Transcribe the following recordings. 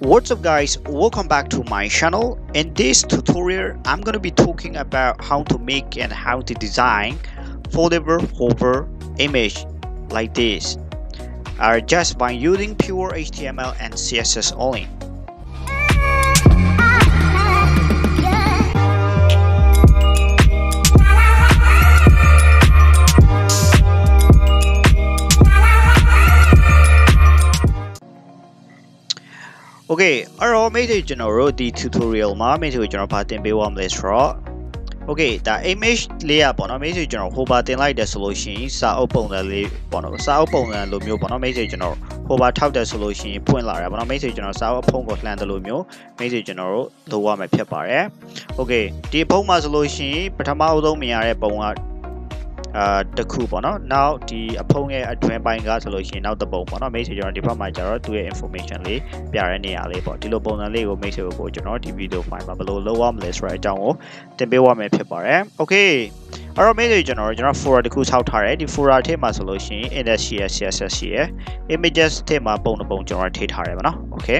What's up guys, welcome back to my channel. In this tutorial, I'm going to be talking about how to make and how to design foldable hover image like this uh, just by using pure HTML and CSS only. Okay အဲ့တော့မိတ်ဆွေကျွန်တော်တို့ဒီ tutorial မှာမိတ်ဆွေကျွန်တော်ဗာတင်ပေးသွားမလဲဆိုတော့ Okay ဒါ image လေးอ่ะပေါ့နော်မိတ်ဆွေကျွန်တော်ဟိုပါတင်လိုက်တယ်ဆိုလို့ရှိရင်စာအုပ်ပုံစံလေးပေါ့နော်စာအုပ်ပုံစံလိုမျိုးပေါ့နော်မိတ်ဆွေကျွန်တော်ဟိုပါထောက်တယ်ဆိုလို့ရှိရင်ဖွင့်လာတယ်ပေါ့နော်မိတ်ဆွေကျွန်တော်စာအုပ်အဖုံးကိုလှမ်းတယ်လို့မျိုးမိတ်ဆွေကျွန်တော်တို့လိုရမှာဖြစ်ပါတယ် Okay ဒီပုံမှာဆိုလို့ရှိရင်ပထမအဆုံးမြင်ရတဲ့ပုံက အာတခုပေါ့နော်နောက်ဒီအဖုံးရဲ့အတွင်းပိုင်းကဆိုလို့ရှိရင်နောက်တစ်ပုံပေါ့နော်မိတ်ဆွေကျွန်တော်ဒီဘက်မှာကျတော့သူ့ရဲ့ information လေးပြတဲ့နေရာလေးပေါ့ဒီလိုပုံစံလေးကိုမိတ်ဆွေကိုကျွန်တော်ဒီ video file မှာဘယ်လိုလုပ်ရမလဲဆိုတဲ့အကြောင်းကိုတင်ပေးဝမယ်ဖြစ်ပါတယ် okay အဲ့တော့မိတ်ဆွေကျွန်တော်ကျွန်တော် folder တခုဆောက်ထားတယ်ဒီ folder ထဲမှာဆိုလို့ရှိရင် index ရှိရ css ရှိရ images ထဲမှာပုံတစ်ပုံကျွန်တော်ထည့်ထားတယ်ပေါ့နော် okay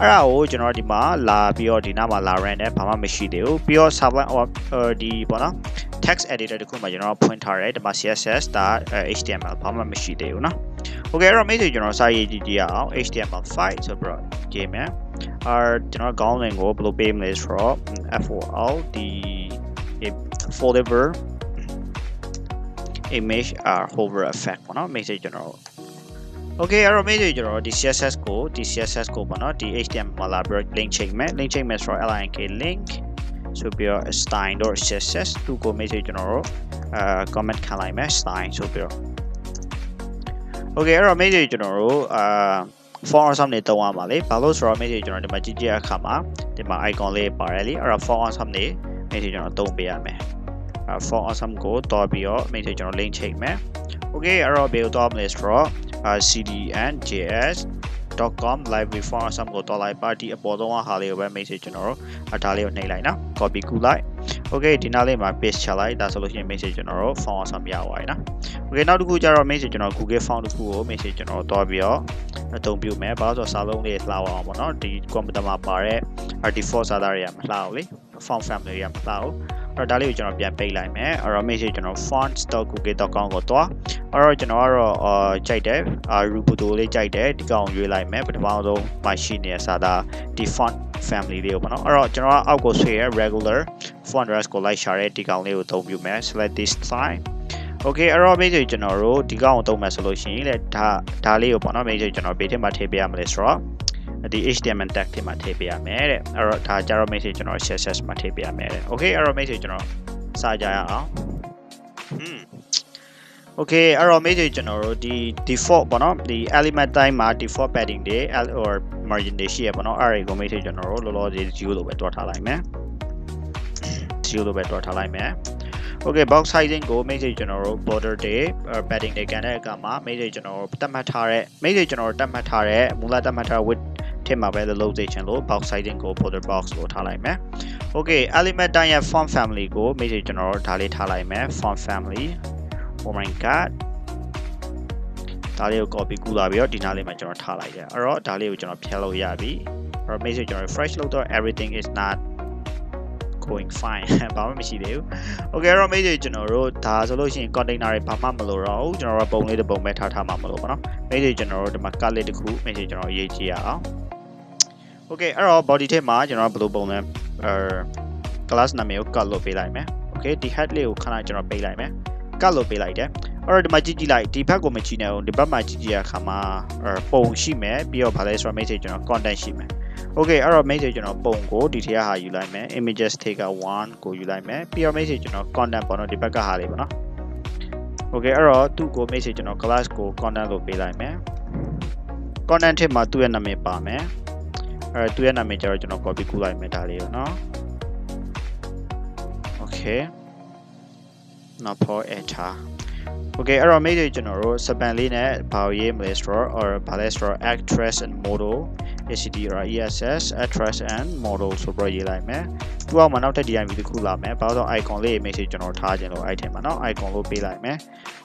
အဲ့ဒါကိုကျွန်တော်ဒီမှာလာပြီးတော့ဒီနားမှာလာ run နဲ့ဘာမှမရှိသေးဘူးပြီးတော့ server ဒီပေါ့နော် text editor တခုမှာကျွန်တော်ဖွင့်ထားတယ်ဒီမှာ css ဒါ html ဘာမှမရှိသေးဘူးเนาะ okay အဲ့တော့မိတ်ဆွေကျွန်တော်စာရေးကြည့်ကြည့်အောင် html5 ဆိုပြီးတော့ရေးမယ်အာကျွန်တော်ခေါင်းစဉ်ကိုဘယ်လိုပေးမလဲဆိုတော့ forဒီ folder image uh, hover effect ပေါ့နော် message ကျွန်တော် okay အဲ့တော့ message ကျွန်တော်ဒီ css ကိုဒီ css ကိုပေါ့နော်ဒီ html မှာလာပြီး link ချိန်မယ် link ချိန်မယ်ဆိုတော့ link link ဆိုပြီးတော့ style.css သူကို message ကျွန်တော်တို့အာ comment ခံလိုက်မယ် style ဆိုပြီးတော့ okay အဲ့တော့ message ကျွန်တော်တို့အာ font awesome နေတုံးရပါလေဘာလို့ဆိုတော့ message ကျွန်တော်ဒီမှာကြည့်ကြည့်အခါမှာဒီမှာ icon လေးပါတယ်လေအဲ့တော့ font awesome နေ message ကျွန်တော်တုံးပေးရမယ် for awesome ကိုတော်ပြီးတော့ message ကျွန်တော် link ချိန်မယ် okay အဲ့တော့ဘယ်လိုတော့မလဲဆိုတော့ cdnjs.com library for awesome ကိုတော်လိုက်ပါဒီအပေါ်ဆုံးဟာလေးကိုပဲ message ကျွန်တော်တို့အဒါလေးကိုနှိပ်လိုက်နော် copy ကူလိုက် okay ဒီနားလေးမှာ paste ချလိုက်ဒါဆိုလို့ရှိရင် message ကျွန်တော်တို့ for awesome ရသွားပြီနော် okay နောက်တစ်ခုကျတော့ message ကျွန်တော် google font တစ်ခုကို message ကျွန်တော်တော်ပြီးတော့အသုံးပြုမယ်ဘာလို့ဆိုတော့စာလုံးလေးလှအောင်ပေါ့နော်ဒီ computer မှာပါတဲ့ default စာသားတွေကမလှအောင်လေ font family တွေကမလှအောင် အဲ့တော့ဒါလေးကိုကျွန်တော်ပြန်ပိတ်လိုက်မယ်အဲ့တော့ message ကျွန်တော် fonts.google.com ကိုတွားအဲ့တော့ကျွန်တော်ကတော့အာကြိုက်တယ်အာ rubuto လေးကြိုက်တယ်ဒီကောင်ရွေးလိုက်မယ်ပထမဆုံးမှရှိနေတဲ့စာသားဒီ font family လေးကိုပေါ့နော်အဲ့တော့ကျွန်တော်ကအောက်ကိုဆွဲရ regular font address ကိုလိုက်ရှာတဲ့ဒီကောင်လေးကိုအသုံးပြုမယ် select this time okay အဲ့တော့ message ကျွန်တော်တို့ဒီကောင်ကိုသုံးမယ်ဆိုလို့ရှိရင်လေဒါဒါလေးကိုပေါ့နော် message ကျွန်တော်ဘေးထဲမှာထည့်ပေးရမလဲဆိုတော့ ဒီ HTML tag ထဲမှာထည့်ပေးရမယ်တဲ့အဲ့တော့ဒါကြတော့ message ကျွန်တော် CSS မှာထည့်ပေးရမယ်တဲ့ okay အဲ့တော့ message ကျွန်တော်စာကြရအောင်ဟွန်း okay အဲ့တော့ message ကျွန်တော်တို့ဒီ default ပေါ့နော်ဒီ element တိုင်းမှာ default padding တွေ or margin တွေရှိရပေါ့နော်အဲ့ဒီကို message ကျွန်တော်တို့လောလောဆယ်0လို့ပဲတွားထားလိုက်မယ်0လို့ပဲတွားထားလိုက်မယ် okay box sizing ကို message ကျွန်တော်တို့ border တွေ padding တွေကန်တဲ့အခါမှာ message ကျွန်တော်တို့တတ်မှတ်ထားတဲ့ message ကျွန်တော်တို့တတ်မှတ်ထားတဲ့မူလတတ်မှတ်ထား width ထည့်မှာပဲလို့သိချင်လို့ box sizing ကို border box လို့ထားလိုက်မယ် okay element တိုင်းရဲ့ font family ကို message ကျွန်တော်တို့ဒါလေးထားလိုက်မယ် font family oh my god ဒါလေးကို copy ကူးလာပြီးတော့ဒီနားလေးမှာကျွန်တော်ထားလိုက်တယ်အဲ့တော့ဒါလေးကိုကျွန်တော်ဖြတ်လို့ရပြီအဲ့တော့ message ကျွန်တော် refresh လုပ်တော့ everything is not going fine ဘာမှမရှိသေးဘူး okay အဲ့တော့ message ကျွန်တော်တို့ဒါဆိုလို့ရှိရင် container တွေဘာမှမလိုတော့ဘူးကျွန်တော်တို့ပုံလေးတစ်ပုံပဲထားထားမှာမလို့ပေါ့နော် message ကျွန်တော်တို့ဒီမှာ cut လေးတစ်ခု message ကျွန်တော်ရေးကြည့်ရအောင် okay အဲ့တော့ body ထဲမှာကျွန်တော်ဘယ်လိုပုံလဲအဲ class နာမည်ကို cut လုပ်ပေးလိုက်မယ် okay ဒီ head လေးကိုခဏကျွန်တော်ပေးလိုက်မယ် cut လုပ်ပေးလိုက်တယ်အဲ့တော့ဒီမှာကြည့်ကြည့်လိုက်ဒီဘက်ကိုမကြည့်နဲ့အောင်ဒီဘက်မှာကြည့်ကြည့်ရခါမှာပုံရှိမယ်ပြီးတော့ဗာလဲဆိုတော့ message ကျွန်တော် content ရှိမယ် okay အဲ့တော့ message ကျွန်တော်ပုံကိုဒီထဲကဟာယူလိုက်မယ် images ထဲက1ကိုယူလိုက်မယ်ပြီးတော့ message ကျွန်တော် content ပေါ့နော်ဒီဘက်ကဟာလေးပေါ့နော် okay အဲ့တော့သူ့ကို message ကျွန်တော် class ကို content လို့ပေးလိုက်မယ် content ထဲမှာသူ့ရဲ့နာမည်ပါမယ် အဲသူ့ရဲ့နာမည်ကျတော့ကျွန်တော် copy ကူးလိုက်မယ်ဒါလေးရောနော် okay not for enter okay အဲ့တော့ message ကျွန်တော်တို့စပန်လေးနဲ့ဘာကိုရေးမလဲဆိုတော့ or ဘာလဲဆိုတော့ actress and model ACD or ESS actress and model ဆိုပြီးရေးလိုက်မယ်သူ့အောက်မှာနောက်ထပ် DIV တစ်ခုလာမယ်ဘာလို့ icon လေး message ကျွန်တော်ထားခြင်းလို့ item မှာเนาะ icon လို့ပေးလိုက်မယ်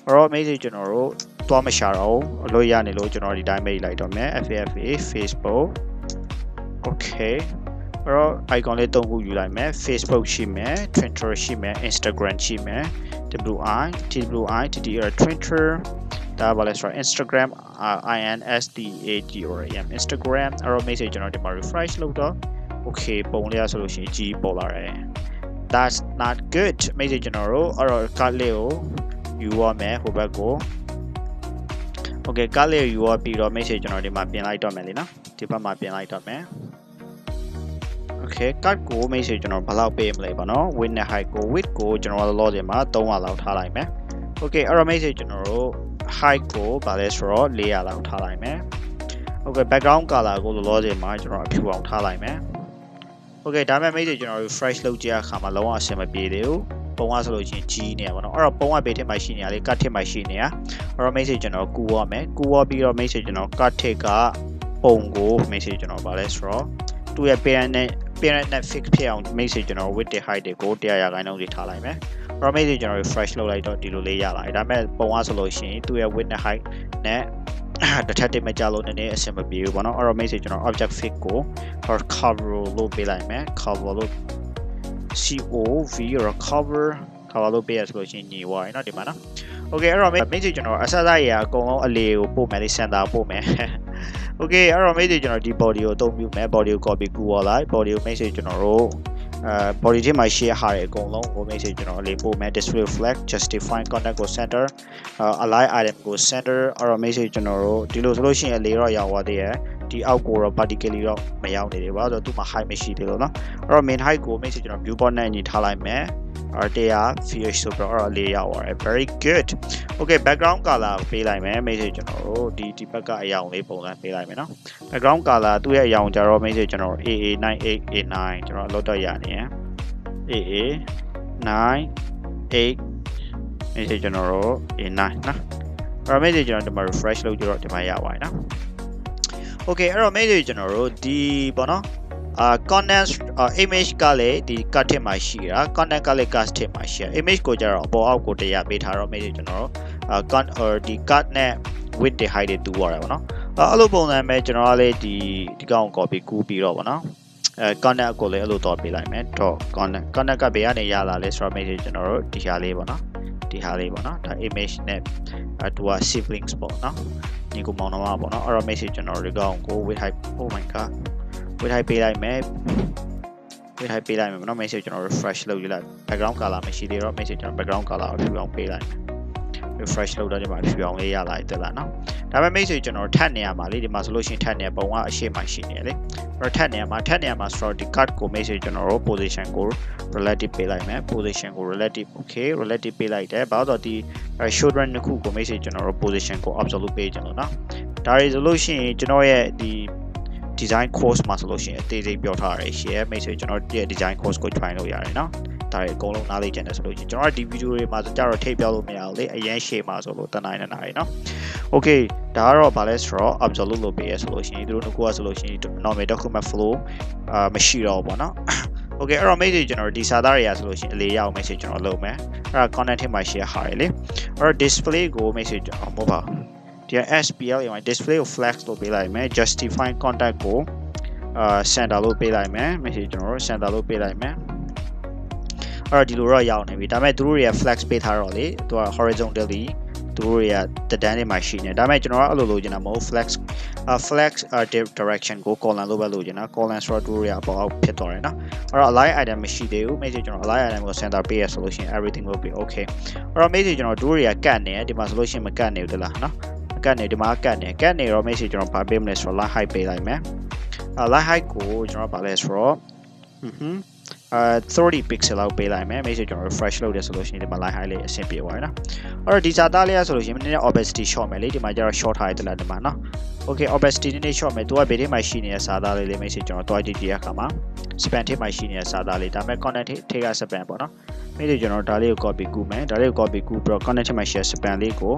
အဲ့တော့ message ကျွန်တော်တို့သွားမရှာတော့အလို့ရနေလို့ကျွန်တော်ဒီတိုင်းမိတ်လိုက်တော့မယ် FAFA Facebook okay အဲ့တော့ icon လေးသုံးခုယူလိုက်မယ် Facebook ရှိမယ် Twitter ရှိမယ် Instagram ရှိမယ် WI TWI TTR Twitter ဒါပါလဲဆိုတော့ Instagram INSTAGRAM Instagram အဲ့တော့ message ကျွန်တော်ဒီမှာ refresh လုပ်တော့ okay ပုံလေးရဆိုလို့ရှိရင်ကြီးပေါ်လာတယ် that's not good message ကျွန်တော်တို့အဲ့တော့ card လေးကိုယူရမယ်ဟိုဘက်ကို okay ကလေးယူရပြီးတော့ message ကျွန်တော်ဒီမှာပြင်လိုက်တော့မယ်လေနော်ဒီဘက်မှာပြင်လိုက်တော့မယ် okay ကတ်ကို message ကျွန်တော်ဘယ်လောက်ပေးမလဲပေါ့နော် width နဲ့ height ကို width ကိုကျွန်တော်လောလောဆယ်မှာ300လောက်ထားလိုက်မယ် okay အဲ့တော့ message ကျွန်တော်တို့ height ကိုဗာလဲဆိုတော့400လောက်ထားလိုက်မယ် okay background color ကိုလောလောဆယ်မှာကျွန်တော်အဖြူအောင်ထားလိုက်မယ် okay ဒါပေမဲ့ message ကျွန်တော် refresh လုပ်ကြရအခါမှာလုံးဝအဆင်မပြေသေးဘူးပုံကဆိုလို့ချင်းကြီးနေရပါတော့အဲ့တော့ပုံကဘေးထက်မှရှိနေရလေကတ်ထက်မှရှိနေရအဲ့တော့ message ကျွန်တော်ကူရမယ်ကူရပြီးတော့ message ကျွန်တော်ကတ်ထက်ကပုံကို message ကျွန်တော်ဗာလဲဆိုတော့သူ့ရဲ့ parent နဲ့ parent net fix ဖြစ်အောင် message ကျွန်တော် width တွေ height တွေကို100ရာခိုင်နှုန်းတွေထားလိုက်မယ် promise တွေကျွန်တော် refresh လုပ်လိုက်တော့ဒီလိုလေးရလာတယ်ဒါပေမဲ့ပုံအားဆိုလို့ရှိရင်သူ့ရဲ့ width နဲ့ height နဲ့တစ်ထပ်တိတ်မကြလို့နည်းနည်းအဆင်မပြေဘူးပေါ့နော်အဲ့တော့ message ကျွန်တော် object fix ကို cover လို့ပေးလိုက်မယ် cover လို့ COV recover cover လို့ပေးရဆိုလို့ရှိရင်ညီဝါရနော်ဒီမှာနော် okay အဲ့တော့ message ကျွန်တော်အဆက်အစရအကုန်လုံးအလေကိုပို့မယ်လေး center ပို့မယ် okay အဲ့တော့ message ကျွန်တော်ဒီ body ကိုအသုံးပြုမယ် body ကို copy ကူရလိုက် body ကို message ကျွန်တော်တို့အဲ body ထဲမှာ share ဟာတဲ့အကုန်လုံးကို message ကျွန်တော်လေးပို့မယ် display flag justify contact ကို center align item ကို center အဲ့တော့ message ကျွန်တော်တို့ဒီလိုဆိုလို့ရှိရင်အလေးတော့ရောက်သွားသေးတယ် ဒီအောက်ကိုတော့ particularly တော့မရောက်နေသေးပါဘူးဆိုတော့သူ့မှာ height မရှိသေးလို့เนาะအဲ့တော့ main height ကို message ကျွန်တော် viewport နဲ့ညီထားလိုက်မယ်အဲ့တရား fish ဆိုတော့အဲ့လေးရောက်သွားတယ် very good okay background color ပေးလိုက်မယ် message ကျွန်တော်တို့ဒီဒီဘက်ကအရောင်လေးပုံစံပေးလိုက်မယ်เนาะ background color သူ့ရဲ့အရောင်ကြတော့ message ကျွန်တော် AA98A9 ကျွန်တော်လောက်တော့ရနေရ AA98 message ကျွန်တော်တို့ A9 နော်အဲ့ message ကျွန်တော်ဒီမှာ refresh လုပ်ကြတော့ဒီမှာရပါတယ်နော် okay အဲ့တော့ message ကျွန်တော်တို့ဒီပေါ့နော်အာ content image ကလည်းဒီ cut ထစ်မှာရှိတာ content ကလည်း cast ထစ်မှာရှိတာ image ကိုကြတော့အပေါ်အောက်ကိုတရားပေးထားတော့ message ကျွန်တော်တို့အာ cut or ဒီ cut နဲ့ width တွေ height တွေတူသွားတယ်ပေါ့နော်အဲ့လိုပုံစံပဲကျွန်တော်ကလည်းဒီဒီကောင် copy ကူးပြီးတော့ပေါ့နော်အဲ content ကိုလည်းအဲ့လိုတော့ပေးလိုက်မယ် dot content content ကဘယ်ကနေရလာလဲဆိုတော့ message ကျွန်တော်တို့ဒီဟာလေးပေါ့နော် ဒီဟာလေးပေါ့နော်ဒါ image နဲ့အတူက siblings ပေါ့နော်ညီကိုမောင်နှမပေါ့နော်အဲ့တော့ message ကျွန်တော်တို့ကောင်ကို with height oh my god with height ပေးလိုက်မယ် with height ပေးလိုက်မယ်ပေါ့နော် message ကျွန်တော် refresh လုပ်ယူလိုက် background color မရှိသေးတော့ message ကျွန်တော် background color ကိုဖြူအောင်ပေးလိုက်မယ် refresh လုပ်တော့ဒီမှာဖြူအောင်လေးရလာတယ်လားနော်ဒါပေမဲ့ message ကျွန်တော်ထပ်နေရမှာလေဒီမှာဆိုလို့ရှိရင်ထပ်နေပုံကအရှိမှရှိနေလေအဲ့တော့ထပ်နေရမှာထပ်နေရမှာဆိုတော့ဒီ card ကို message ကျွန်တော်တို့ position ကို relative ပေးလိုက်မယ် position ကို relative okay relative ပေးလိုက်တယ်ဘာလို့တော့ဒီ children နှစ်ခုကို message ကျွန်တော်တို့ position ကို absolute ပေးကြလို့နော်ဒါတွေဆိုလို့ရှိရင်ကျွန်တော်ရဲ့ဒီ design course မှာဆိုလို့ရှိရင်အသေးစိတ်ပြောထားရရှယ် message ကျွန်တော်ရဲ့ design course ကို join လုပ်ရတယ်နော် ဒါတွေအကုန်လုံးနားလေ့ကျင်တယ်ဆိုလို့ရှိရင်ကျွန်တော်ဒီ video တွေမှာကြတော့ထိပ်ပြောလို့မရဘူးလေအရင်ရှေ့မှာဆိုလို့တနိုင်နေနားရနော် okay ဒါကတော့ဗာလဲဆိုတော့ absolute လို့ပေးရဆိုလို့ရှိရင်သူတို့ကဆိုလို့ရှိရင် normal document flow အာမရှိတော့ဘူးပေါ့နော် okay အဲ့တော့ message ကျွန်တော်ဒီစာသားတွေရဆိုလို့ရှိရင်အလေးရအောင် message ကျွန်တော်လုပ်မယ်အဲ့ဒါ content ထဲမှာ share ဟာရလေအဲ့တော့ display ကို message ကျွန်တော်မဟုတ်ပါဒီ SPL ရမှာ display ကို flex လို့ပေးလိုက်မယ် justify contact ကိုအာ center လို့ပေးလိုက်မယ် message ကျွန်တော်တို့ center လို့ပေးလိုက်မယ် အဲ့တော့ဒီလိုတော့ရောက်နေပြီဒါပေမဲ့သူတို့တွေက flex ပေးထားတော့လေသူက horizontally သူတို့တွေကတဒန်းတွေမှာရှိနေဒါပေမဲ့ကျွန်တော်ကအဲ့လိုလိုချင်တာမဟုတ် flex flex direction ကို column လို့ပဲလိုချင်တာ column ဆိုတော့သူတို့တွေကအပေါ်အောက်ဖြစ်သွားတယ်နော်အဲ့တော့ align item မရှိသေးဘူး message ကျွန်တော် align item ကို center ပေးရဆိုလို့ရှိရင် everything will be okay အဲ့တော့ message ကျွန်တော်သူတို့တွေကကတ်နေတယ်ဒီမှာဆိုလို့ရှိရင်မကတ်နေဘူးတလားနော်ကတ်နေဒီမှာကတ်နေကတ်နေတော့ message ကျွန်တော်ဗာပေးမလဲဆိုတော့ line height ပေးလိုက်မယ် line height ကိုကျွန်တော်ဗာလဲဆိုတော့ဟွန်းဟွန်း အဲ30 pixel လောက်ပေးလိုက်မယ် message ကျွန်တော် refresh လုပ်တယ်ဆိုလို့ရှိရင်ဒီမှာ line height လေးအဆင်ပြေသွားတယ်နော်အဲ့တော့ဒီစာသားလေးဆိုလို့ရှိရင်နည်းနည်း opacity short မယ်လေဒီမှာကျတော့ short ထားရတယ်လားဒီမှာနော် okay opacity နည်းနည်း short မယ်သူကဘယ်ထဲမှာရှိနေတဲ့စာသားလေးလေး message ကျွန်တော်တွားကြည့်ကြည့်ရခါမှာ span ထဲမှာရှိနေတဲ့စာသားလေးဒါပေမဲ့ content ထဲက span ပေါ့နော် message ကျွန်တော်ဒါလေးကို copy ကူးမယ်ဒါလေးကို copy ကူးပြီးတော့ content ထဲမှာ share span လေးကို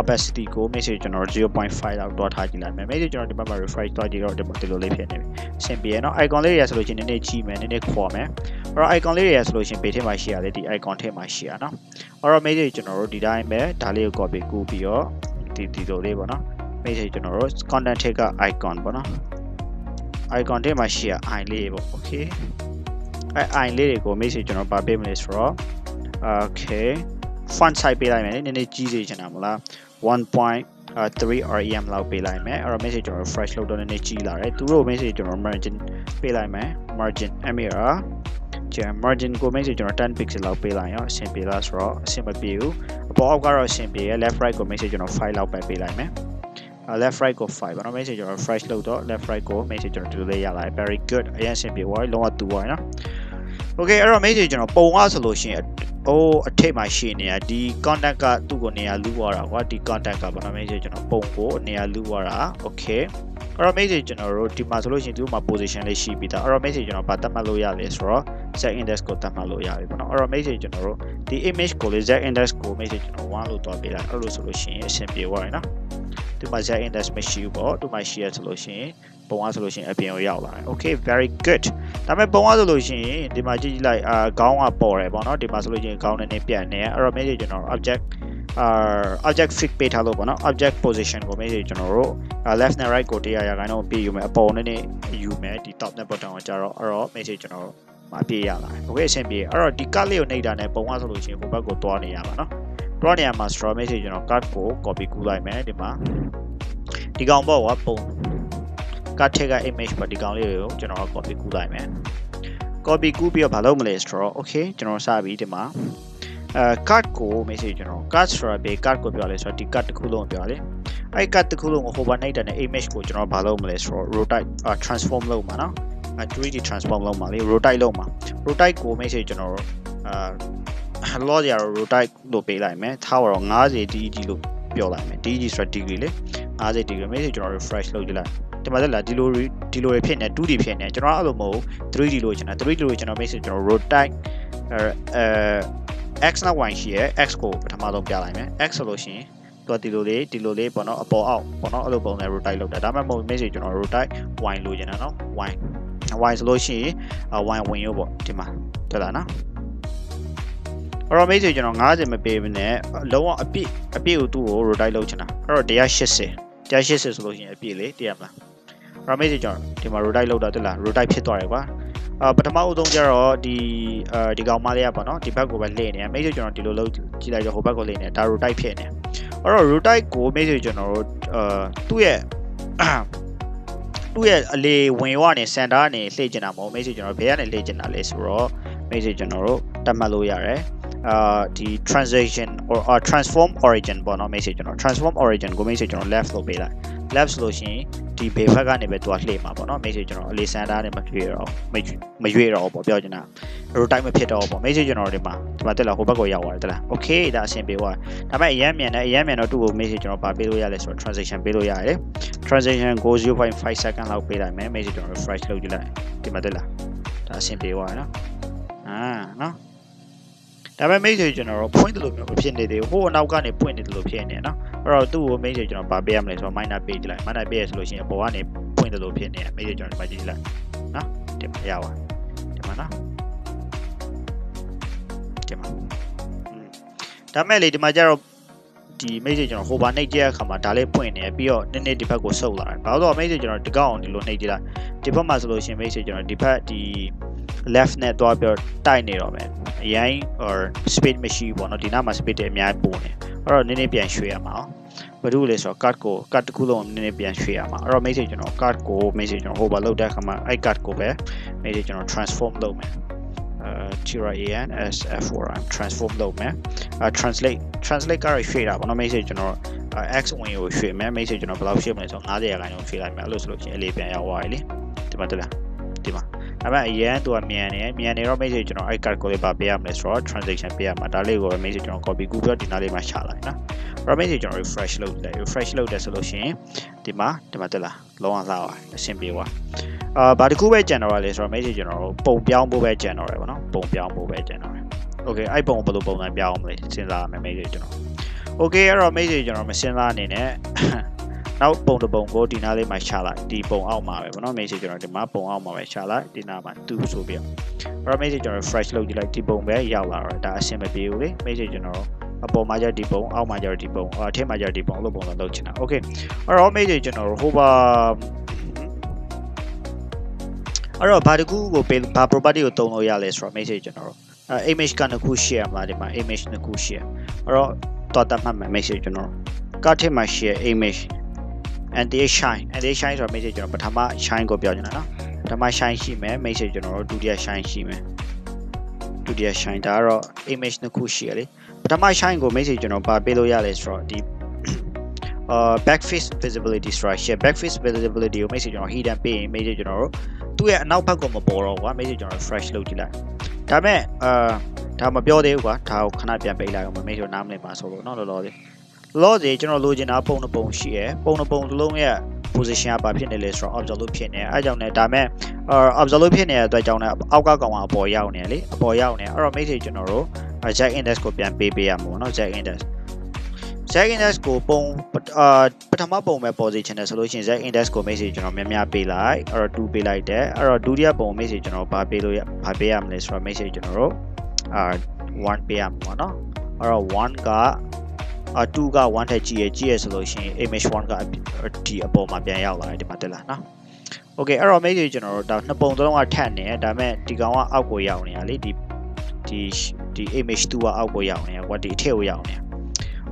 opacity ကို message ကျွန်တော်0.5လောက်တွားထားကြည့်လိုက်မယ် message ကျွန်တော်ဒီဘက်မှာ refresh တွားကြည့်တော့ဒီလိုလေးဖြစ်နေပြီအဆင်ပြေရနော် icon လေးတွေဆိုလို့ရှိရင်နည်းနည်းကြီးမယ်နည်းနည်းခေါ်မယ်အဲ့တော့ icon လေးတွေဆိုလို့ရှိရင်ဘေးထဲမှာရှိရတယ်ဒီ icon ထဲမှာရှိရနော်အဲ့တော့ message ကျွန်တော်တို့ဒီတိုင်းပဲဒါလေးကို copy ကူးပြီးတော့ဒီဒီလိုလေးပေါ့နော် message ကျွန်တော်တို့ content ထက်က icon ပေါ့နော် icon ထဲမှာရှိရ i လေးပေါ့ okay အဲ i လေးတွေကို message ကျွန်တော်ပါပေးမလဲဆိုတော့ okay font size ပေးလိုက်မယ်နည်းနည်းကြီးစေချင်တာမလား 1.3 rem လောက်ပေးလိုက်မယ်အဲ့တော့ message ကျွန်တော် refresh လုပ်တော့နည်းနည်းကြီးလာတယ်သူတို့ message ကျွန်တော် margin ပေးလိုက်မယ် margin mirror ကျန် margin ကို message ကျွန်တော်10 pixel လောက်ပေးလိုက်ရောအဆင်ပြေလားဆိုတော့အဆင်မပြေဘူးအပေါ်အောက်ကတော့အဆင်ပြေရ left right ကို message ကျွန်တော်5လောက်ပဲပေးလိုက်မယ် left right ကို5ပါနော် message ကျွန်တော် refresh လုပ်တော့ left right ကို message ကျွန်တော်ဒီလိုလေးရလာတယ် very good အရင်အဆင်ပြေသွားပြီလုံးဝတူသွားပြီနော် okay အဲ့တော့ message ကျွန်တော်ပုံရဆိုလို့ရှိရင် အိုးအထိတ်မှာရှိနေတာဒီ contact ကသူ့ကိုနေရာလူးသွားတာကွာဒီ contact ကဘာလို့ message ကျွန်တော်ပုံကိုနေရာလူးသွားတာ okay အဲ့တော့ message ကျွန်တော်တို့ဒီမှာဆိုလို့ရှိရင်ဒီမှာ position လေးရှိပြီးသားအဲ့တော့ message ကျွန်တော်ဘာသတ်မှတ်လို့ရလဲဆိုတော့ z index ကိုသတ်မှတ်လို့ရပြီပေါ့နော်အဲ့တော့ message ကျွန်တော်တို့ဒီ image ကိုလေ z index ကို message ကျွန်တော်1လို့တွားပေးလိုက်အဲ့လိုဆိုလို့ရှိရင်အဆင်ပြေသွားပြီနော်ဒီမှာ z index မရှိဘူးပေါ့ဒီမှာရှိရဆိုလို့ရှိရင် ပုံအားဆိုလို့ရှိရင်အပြင်ကိုရောက်လာတယ် okay very good ဒါပေမဲ့ပုံအားဆိုလို့ရှိရင်ဒီမှာကြည့်ကြည့်လိုက်အာခေါင်းကပေါ်တယ်ပေါ့နော်ဒီမှာဆိုလို့ရှိရင်ခေါင်းနဲ့နေပြန်နေအဲ့တော့ message ကျွန်တော် object အာ object fix ပေးထားလို့ပေါ့နော် object position ကို message ကျွန်တော်တို့ left နဲ့ right ကိုတရားရခိုင်တော့ပေးယူမယ်အပေါ်နဲ့နေယူမယ်ဒီ top နဲ့ bottom ကိုကြတော့အဲ့တော့ message ကျွန်တော်မပြေးရလာတယ် okay အဆင်ပြေအဲ့တော့ဒီ card လေးကိုနှိပ်တာနဲ့ပုံအားဆိုလို့ရှိရင်ဟိုဘက်ကိုတွားနေရပါနော်တွားနေရမှာ straw message ကျွန်တော် card ကို copy ကူးလိုက်မယ်ဒီမှာဒီကောင်ပေါ့ကွာပုံ ကတ်ထက်က image ပါဒီကောင်လေးကိုကျွန်တော် copy ကူးလိုက်မယ် copy ကူးပြီးတော့မလုပ်မလဲ straw okay ကျွန်တော်စပြီးဒီမှာအဲ card ကို message ကျွန်တော် card ဆိုတာဘေး card ကိုပြောလဲဆိုတော့ဒီ card တစ်ခုလုံးပြောလေအဲ့ card တစ်ခုလုံးကို overnight တဲ့ image ကိုကျွန်တော်ဘာလုပ်မလဲဆိုတော့ rotate transform လုပ်မှာနော်အဲ 3D transform လုပ်မှာလေ rotate လုပ်မှာ rotate ကို message ကျွန်တော်အာ loss ရတော့ rotate လို့ပေးလိုက်မယ်ထားတော့90 DEG လို့ပြောလိုက်မယ် DEG ဆိုတာ degree လေ90 degree message ကျွန်တော် refresh လုပ်ကြည့်လိုက် ဒီမှာလည်းဒီလိုဒီလိုဖြစ်နေ 2D ဖြစ်နေကျွန်တော်အဲ့လိုမဟုတ် 3D လို့ကျွန်တော် 3D လို့ကျွန်တော် message ကျွန်တော် rotate အဲ x နဲ့ y ရှိရယ် x ကိုပထမဆုံးပြလိုက်မယ် x ဆိုလို့ရှိရင်တော့ဒီလိုလေးဒီလိုလေးပေါ့နော်အပေါ်အောက်ပေါ့နော်အဲ့လိုပုံနဲ့ rotate လုပ်တာဒါမှမဟုတ် message ကျွန်တော် rotate y လို့ကျွန်တော်နော် y y ဆိုလို့ရှိရင် y ဝင်ရောပေါ့ဒီမှာတွေ့လားနော်အဲ့တော့ message ကျွန်တော်90မပေးဘဲနဲ့လုံးဝအပြည့်အပြည့်ကိုသူ့ကို rotate လုပ်ချင်တာအဲ့တော့180 180ဆိုလို့ရှိရင်အပြည့်လေတည်ရမလား ramage ကျွန်တော်ဒီမှာ rotate လောက်တာတက်လား rotate ဖြစ်သွားတယ်ကွာအာပထမဦးဆုံးကျတော့ဒီအဲဒီကောင်မလေးကပေါ့နော်ဒီဘက်ကိုပဲလှည့်နေတယ် message ကျွန်တော်ဒီလိုလုပ်ကြည့်လိုက်တော့ဟိုဘက်ကိုလှည့်နေဒါ rotate ဖြစ်နေအဲ့တော့ rotate ကို message ကျွန်တော်တို့အာသူ့ရဲ့သူ့ရဲ့အလေဝင်ဝနေစင်တာကနေလှည့်ကျင်တာမဟုတ် message ကျွန်တော်ဘယ်ကနေလှည့်ကျင်တာလဲဆိုတော့ message ကျွန်တော်တို့တတ်မှတ်လို့ရတယ်အာဒီ transition or uh, transform origin ပေါ့နော် message ကျွန်တော် transform origin ကို message ကျွန်တော် left လုပ်ပေးလိုက် left ဆိုလို့ရှိရင်ဒီဘေဖက်ကနေပဲသူကလှည့်မှာပေါ့နော် message ကျွန်တော်အလေးစန်တာနဲ့မရွေ့တော့မမရွေ့တော့ပေါ့ပြောချင်တာ rotate မဖြစ်တော့ပေါ့ message ကျွန်တော်ဒီမှာဒီမှာတက်လာဟိုဘက်ကိုရောက်သွားတယ်တက်လာ okay ဒါအဆင်ပြေသွားဒါပေမဲ့အရန်မြန်တယ်အရန်မြန်တော့သူ့ကို message ကျွန်တော်ပါပေးလို့ရလဲဆိုတော့ transition ပေးလို့ရတယ် transition ကို0.5 second လောက်ပေးလိုက်မယ် message ကျွန်တော် refresh လုပ်ကြည့်လိုက်ဒီမှာတက်လာဒါအဆင်ပြေသွားနော်အာနော် ဒါပေမဲ့ message ကျွန်တော်တို့ဖွင့်တယ်လို့မျိုးမဖြစ်နေသေးဘူးဟိုအနောက်ကနေဖွင့်နေတယ်လို့ဖြစ်နေနော်အဲ့တော့သူ့ကို message ကျွန်တော်ဗာပေးရမလဲဆိုတော့ minor page လိုက် minor page ဆိုလို့ရှိရင်အပေါ်ကနေဖွင့်တယ်လို့ဖြစ်နေတယ် message ကျွန်တော်ဒီမှာကြည့်လိုက်နော်ဒီမှာရပါဒီမှာနော်ဒီမှာဒါမဲ့လေဒီမှာကျတော့ဒီ message ကျွန်တော်ဟိုဘာနှိပ်ကြည့်ရအခါမှာဒါလေးပွင့်နေပြီးတော့နည်းနည်းဒီဘက်ကိုဆုပ်လာတယ်။ဘာလို့လဲဆိုတော့ message ကျွန်တော်ဒီကောက်အောင်ဒီလိုနှိပ်ကြည့်လိုက်ဒီဘက်မှာဆိုလို့ရှိရင် message ကျွန်တော်ဒီဘက်ဒီ left နဲ့တွားပြီးတော့တိုက်နေတော့မယ် အရင် or speed မရှိဘူးပေါ့နော်ဒီနားမှာ speed တွေအများကြီးပိုနေအဲ့တော့နည်းနည်းပြန်ရွှေ့ရမှာဘာလို့လဲဆိုတော့ card ကို card တစ်ခုလုံးနည်းနည်းပြန်ရွှေ့ရမှာအဲ့တော့ message ကျွန်တော် card ကို message ကျွန်တော် hover လုပ်တဲ့အခါမှာအဲ့ card ကိုပဲ message ကျွန်တော် transform လုပ်မယ်အဲ tira an s f4 i'm transform လုပ်မယ်အဲ translate translate ကတော့ရွှေ့တာပေါ့နော် message ကျွန်တော် x ဝင်ကိုရွှေ့မယ် message ကျွန်တော်ဘယ်လောက်ရွှေ့မလဲဆိုတော့90ရာခိုင်နှုန်းရွှေ့လိုက်မယ်အဲ့လိုဆိုလို့ရှိရင်အလေးပြန်ရောက်သွားပြီလေဒီမှာတက်လားဒီမှာ ဒါပေမဲ့အရင်သူကမြန်နေမြန်နေတော့ message ကျွန်တော်အဲ့ card ကိုလေးပါပေးရမလဲဆိုတော့ transaction ပေးရမှာဒါလေးကိုပဲ message ကျွန်တော် copy ကူးပြီးတော့ဒီနားလေးမှာရှာလိုက်နော်အဲ့တော့ message ကျွန်တော် refresh လုပ်လိုက် refresh လုပ်တယ်ဆိုလို့ရှိရင်ဒီမှာဒီမှာတက်လာလုံးဝလာပါအဆင်ပြေသွားအာဘာတစ်ခုပဲကြံတော့လဲဆိုတော့ message ကျွန်တော်ပုံပြောင်းဖို့ပဲကြံတော့တယ်ပေါ့နော်ပုံပြောင်းဖို့ပဲကြံတော့တယ် okay အဲ့ပုံဘယ်လိုပုံစံပြောင်းအောင်မလဲစဉ်းစားရမယ် message ကျွန်တော် okay အဲ့တော့ message ကျွန်တော်မစဉ်းစားအနေနဲ့ နောက်ပုံတစ်ပုံကိုဒီနားလေးမှာရှာလိုက်ဒီပုံအောက်မှာပဲဗောနော် message ကျွန်တော်ဒီမှာပုံအောက်မှာပဲရှာလိုက်ဒီနားမှာသူ့ဆိုပြီးတော့ message ကျွန်တော် refresh လုပ်ကြည့်လိုက်ဒီပုံပဲရောက်လာတော့ဒါအဆင်မပြေဘူးလေ message ကျွန်တော်အပေါ်မှာကြဒီပုံအောက်မှာကြဒီပုံအထက်မှာကြဒီပုံလို့ပုံစံလုပ်ချင်တာ okay အဲ့တော့ message ကျွန်တော်ဟိုပါအဲ့တော့ဘာတစ်ခုကိုပေးဘာ property ကိုတုံးလို့ရလဲဆိုတော့ message ကျွန်တော်တို့အဲ image ကနှစ်ခု share မှာဒီမှာ image နှစ်ခု share အဲ့တော့တော့တတ်မှတ်မယ် message ကျွန်တော်ကထစ်မှာ share image and they shine and they shine ဆိုတော့ message ကျွန်တော်ပထမ shine ကိုပြောချင်တာနော်ပထမ shine ရှိမယ် message ကျွန်တော်တို့ဒုတိယ shine ရှိမယ်ဒုတိယ shine ဒါကတော့ image နှစ်ခုရှိရလေပထမ shine ကို message ကျွန်တော်ပါပေးလို့ရလဲဆိုတော့ဒီ uh back face visibility ဆိုတာ share back face visibility ကို message ကျွန်တော် hidden ပေးရင် message ကျွန်တော်တို့သူ့ရဲ့အနောက်ဘက်ကိုမပေါ်တော့ကွာ message ကျွန်တော် fresh လုပ်ကြည့်လိုက်ဒါပေမဲ့အာဒါမပြောသေးဘူးကွာဒါကိုခဏပြန်ပေးလိုက်အောင် message နားမလည်ပါဆိုလို့နော်လောလောလေး လောစီကျွန်တော်လိုချင်တာပုံတစ်ပုံရှိရယ်ပုံတစ်ပုံတစ်လုံးရဲ့ position ကဘာဖြစ်နေလဲဆိုတော့ observe လို့ဖြစ်နေအဲအကြောင်းနဲ့ဒါပေမဲ့ observe လို့ဖြစ်နေတဲ့အတွက်ကြောင့်လည်းအောက်ကကောင်ကအပေါ်ရောက်နေလေအပေါ်ရောက်နေအဲ့တော့ message ကျွန်တော်တို့ jack index ကိုပြန်ပေးပေးရမှာပေါ့နော် jack index jack index ကိုပုံအာပထမပုံပဲ position နဲ့ဆိုလို့ရှိရင် jack index ကို message ကျွန်တော်များများပေးလိုက်အဲ့တော့2ပေးလိုက်တယ်အဲ့တော့ဒုတိယပုံ message ကျွန်တော်ဘာပေးလို့ဘာပေးရမလဲဆိုတော့ message ကျွန်တော်တို့အာ1ပေးရမှာပေါ့နော်အဲ့တော့1ကအ 2က1ထက်ကြီးရကြီးရဆိုလို့ရှိရင် image 1ကဒီအပေါ်မှာပြန်ရောက်လာတယ်ဒီမှာတက်လာနော် Okay အဲ့တော့ message ကျွန်တော်တို့ဒါနှစ်ပုံသုံးကထပ်နေဒါပေမဲ့ဒီကောင်ကအောက်ကိုရောက်နေတာလေဒီဒီဒီ image 2ကအောက်ကိုရောက်နေတာ what ဒီအထက်ကိုရောက်နေတာ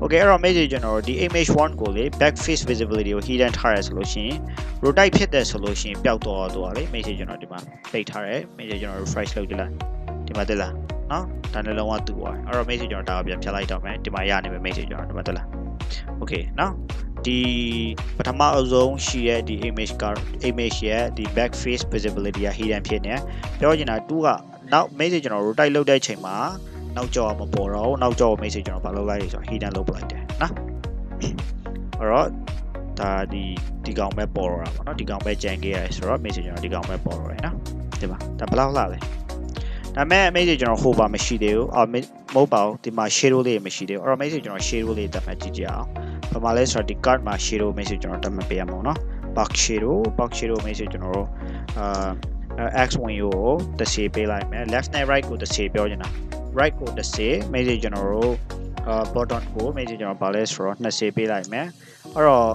Okay အဲ့တော့ message ကျွန်တော်တို့ဒီ image 1ကိုလေ back face visibility ကို hidden ထားရဆိုလို့ရှိရင် rotate ဖြစ်တဲ့ဆိုလို့ရှိရင်ပျောက်တော့တော့လေ message ကျွန်တော်ဒီမှာပိတ်ထားတယ် message ကျွန်တော် refresh လုပ်ကြည့်လိုက်ဒီမှာတက်လာ နော်ဒါနဲ့လုံးဝတူသွားအဲ့တော့ message ကျွန်တော်ဒါကိုပြန်ဖြတ်လိုက်တော့မယ်ဒီမှာရနေမယ် message ကျွန်တော်ဒီမှာတက်လာ Okay နော်ဒီပထမအဆုံးရှိရဲ့ဒီ image က image ရဲ့ဒီ back face visibility က hidden ဖြစ်နေပြောချင်တာ2ကနောက် message ကျွန်တော် rotate လုပ်တဲ့အချိန်မှာနောက်ကြောမပေါ်တော့ဘူးနောက်ကြောကို message ကျွန်တော်ဘာလုပ်လိုက်လဲဆိုတော့ hidden လုပ်ပလိုက်တယ်နော်အဲ့တော့ဒါဒီဒီကောင်ပဲပေါ်တော့တာပေါ့နော်ဒီကောင်ပဲကြံခဲ့ရတယ်ဆိုတော့ message ကျွန်တော်ဒီကောင်ပဲပေါ်တော့တယ်နော်ဒီမှာဒါဘယ်လောက်လှလဲ ဒါမဲ့ message ကျွန်တော် hover မရှိသေးဘူးအော်မဟုတ်ပါဘူးဒီမှာ shadow လေးမရှိသေးဘူးအဲ့တော့ message ကျွန်တော် shadow လေးတက်မှတ်ကြည့်ကြအောင်ဘာမှလဲဆိုတော့ဒီ card မှာ shadow message ကျွန်တော်တက်မှတ်ပေးရမှာပေါ့နော် box shadow box shadow message ကျွန်တော်တို့အာ x wing ကိုတစ်စီပေးလိုက်မယ် left နဲ့ right ကိုတစ်စီပြောချင်တာ right ကိုတစ်စီ message ကျွန်တော်တို့အာ bottom ကို message ကျွန်တော်ဘာလဲဆိုတော့နှစ်စီပေးလိုက်မယ်အဲ့တော့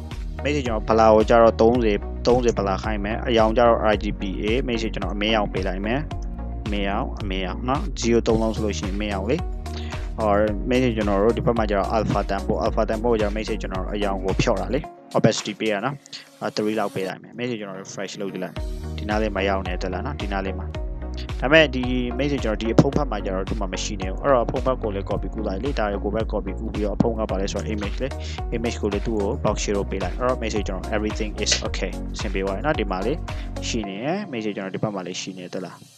message ကျွန်တော်ဘလာကိုကြတော့30 30ဘလာခိုင်းမယ်အယောင်ကြတော့ RGBA message ကျွန်တော်အမင်းအောင်ပေးလိုက်မယ်အ မင်းအောင်အမင်းအောင်เนาะ0 3လုံးဆိုလို့ရှိရင်အမင်းအောင်လေ or message ကျွန်တော်တို့ဒီဘက်မှာကျတော့ alpha tempo alpha tempo ကိုကျတော့ message ကျွန်တော်တို့အယောင်ကိုဖြော့တာလေ opacity ပေးရနော်အဲ3လောက်ပေးလိုက်မယ် message ကျွန်တော်တို့ refresh လုပ်ကြည့်လိုက်ဒီနားလေးမှာရောက်နေတယ်လားနော်ဒီနားလေးမှာဒါပေမဲ့ဒီ message ကျွန်တော်ဒီအဖုံးဖတ်မှာကျတော့ဒီမှာမရှိနေဘူးအဲ့တော့အဖုံးဖတ်ကိုလည်း copy ကူးလိုက်လေဒါကိုပဲ copy ကူးပြီးတော့အဖုံးကပါလဲဆိုတော့ image လေ image ကိုလည်းသူ့ကို box share ပေးလိုက်အဲ့တော့ message ကျွန်တော် everything is okay ဆင်ပေးသွားတယ်နော်ဒီမှာလေးရှိနေရယ် message ကျွန်တော်ဒီဘက်မှာလေးရှိနေတယ်လား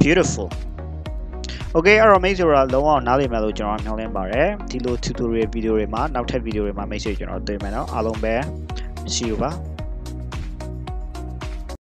beautiful Okay အဲ့တော့ message ဆိုတာလုံးဝနားလည်မယ်လို့ကျွန်တော်မျှော်လင့်ပါတယ်ဒီလို tutorial video တွေမှာနောက်ထပ် video တွေမှာ message ကျွန်တော်တွေ့မယ်နော်အားလုံးပဲ see you ပါ